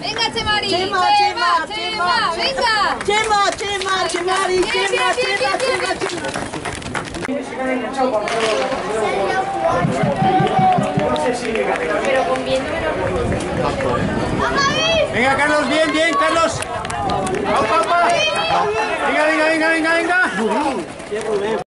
Venga, Chemari. Chema, Chema, Chema, venga. Chema, Chema, Chemari, Chema, Chema, bien, Chema. Chema. Venga, Carlos, bien, bien, Carlos. Venga, venga, venga, venga, venga.